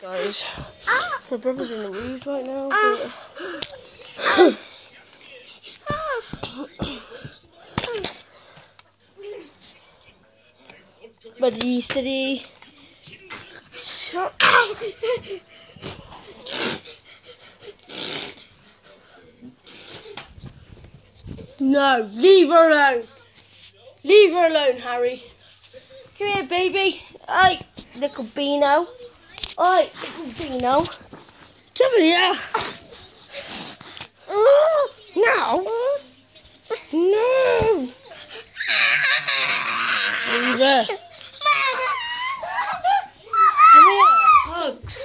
Guys, my brother's in the weeds right now. Ah. But... Buddy, steady. Shut up. No, leave her alone. Leave her alone, Harry. Come here, baby. Hi, little Beano. Little Beano. Come here. No. No. Leave. Come here. Hugs.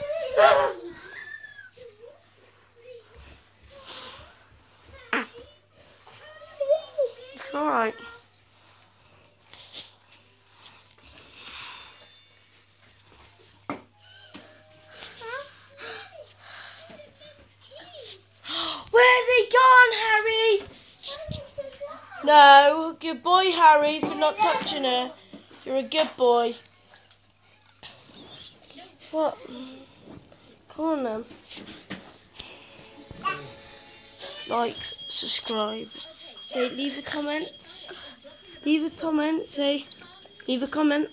No, good boy, Harry, for not touching her. You're a good boy. What? Come on then. Like, subscribe. Say, leave a comment. Leave a comment. Say, leave a comment.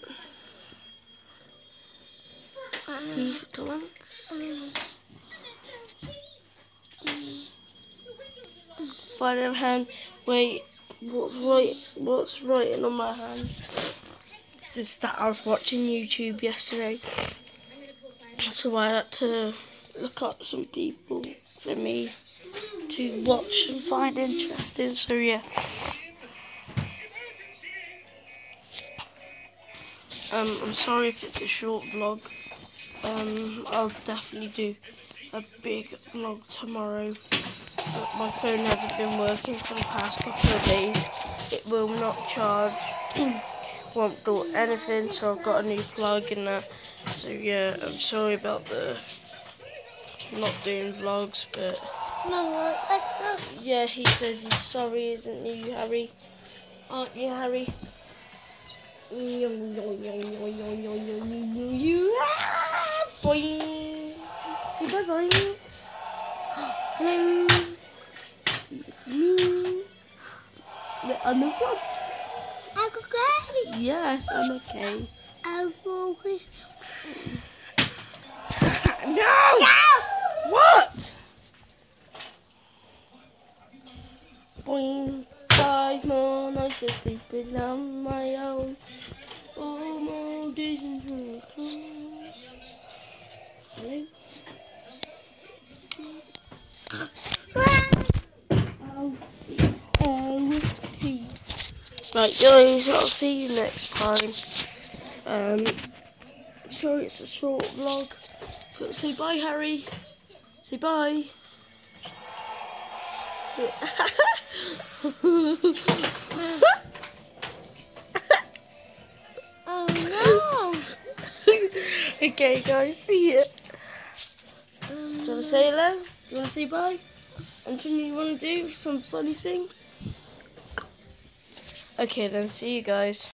Leave a comment. Hand, wait, what's right? What's writing on my hand? Just that I was watching YouTube yesterday, so I had to look up some people for me to watch and find interesting. So yeah. Um, I'm sorry if it's a short vlog. Um, I'll definitely do a big vlog tomorrow. But my phone hasn't been working for the past couple of days. It will not charge, won't do anything, so I've got a new plug in that. So yeah, I'm sorry about the not doing vlogs, but yeah, he says he's sorry, isn't he, Harry? Aren't you, Harry? Boing. Bye bye. Hello. It's me. Yeah, I'm okay. Yes, I'm okay. no! What? Boing. Five more nights of sleeping on my own. Four more days until I close. Hello? Oh, oh, peace. Right, guys, I'll see you next time. Um, sorry it's a short vlog. But say bye, Harry. Say bye. Oh no! okay, guys, see ya. Do you want to say hello? Do you want to say bye? And Anything you want to do? Some funny things? Okay, then, see you guys.